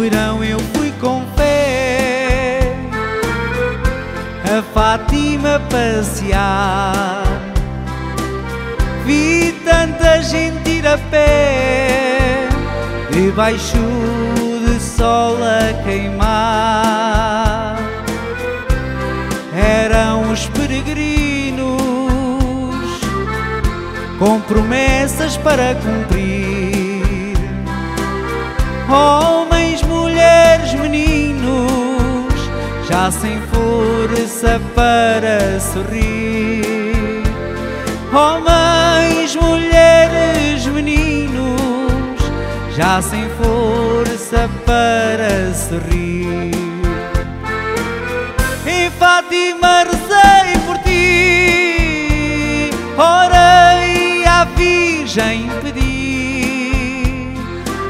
Verão eu fui com fé a Fátima passear. Vi tanta gente ir a pé, debaixo de sol a queimar. Eram os peregrinos com promessas para cumprir. Mulheres, meninos, já sem força para sorrir. Homens, mulheres, meninos, já sem força para sorrir. Em Fátima rezei por ti, orei à Virgem pedi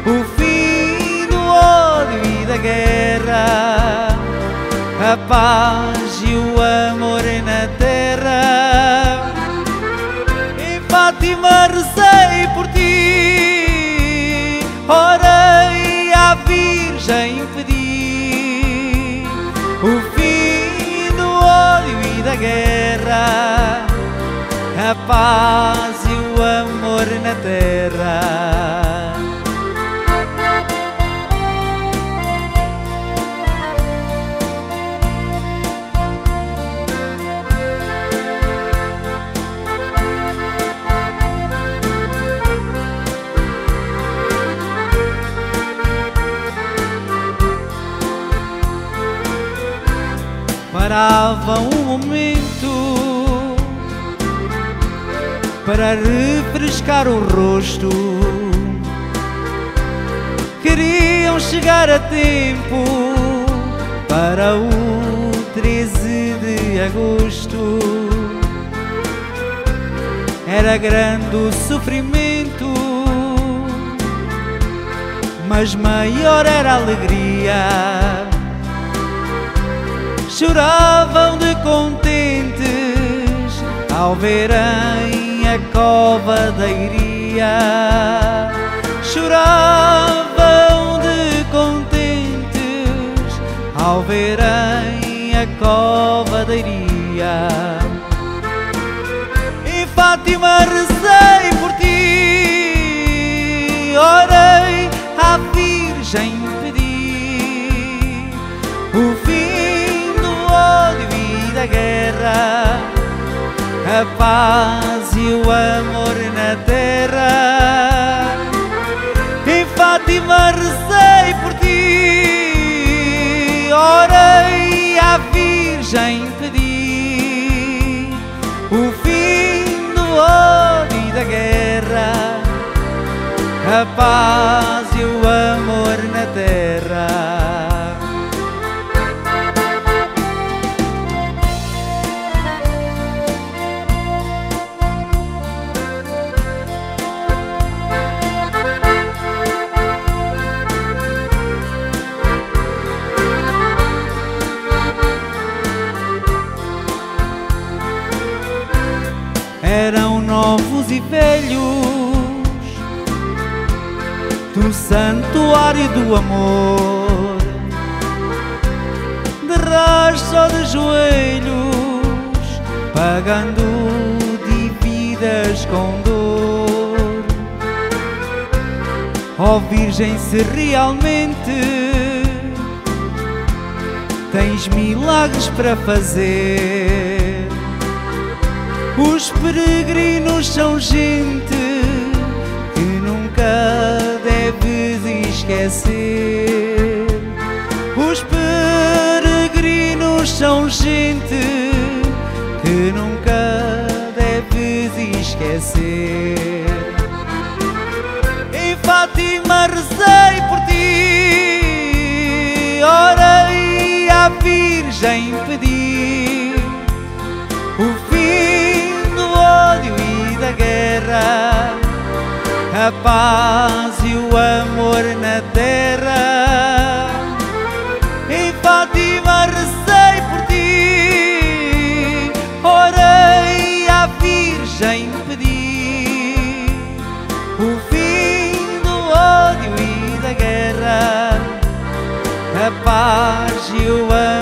o fim do ódio e da guerra, a paz e o amor na terra. Em Fátima rezei por ti, orei à Virgem pedi o fim do ódio e da guerra, a paz e o amor na terra. Parava um momento para refrescar o rosto. Queriam chegar a tempo para o 13 de agosto. Era grande o sofrimento, mas maior era a alegria choravam de contentes ao verem a cova da iria. Choravam de contentes ao verem a cova da iria. Em Fátima rezei por ti, orei à Virgem a paz e o amor na terra. Em Fátima rezei por ti, orei à Virgem pedi o fim do ódio e da guerra, a paz e o amor eram novos e velhos do santuário do amor, de rastro de joelhos, pagando dívidas com dor. Ó Virgem, se realmente tens milagres para fazer. Os peregrinos são gente que nunca deves esquecer. Os peregrinos são gente que nunca deves esquecer. Em Fátima rezei por ti, orei à Virgem pedi a paz e o amor na terra. E Fátima recei por ti, orei à Virgem pedi o fim do ódio e da guerra, a paz e o amor.